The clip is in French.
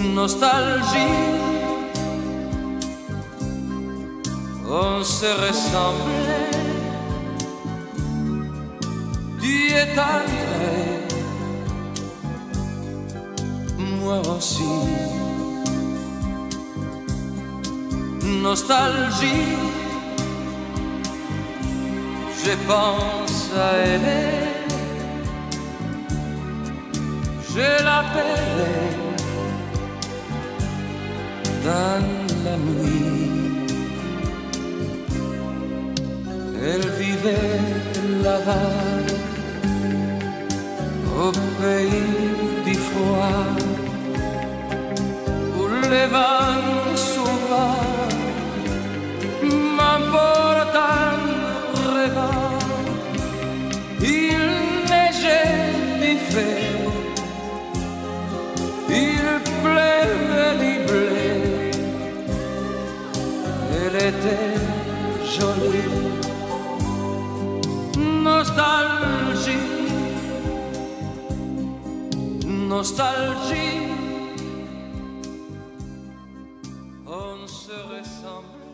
nostalgie. On se ressemblait, tu es entré, moi aussi. Nostalgie, je pense à elle, je l'appelle dans la nuit. Elle vivait là-bas, au pays du froid, où les vents souvent m'emportent en rêvant. Il neigeait du était jolie. Nostalgie, nostalgie, on se ressemble.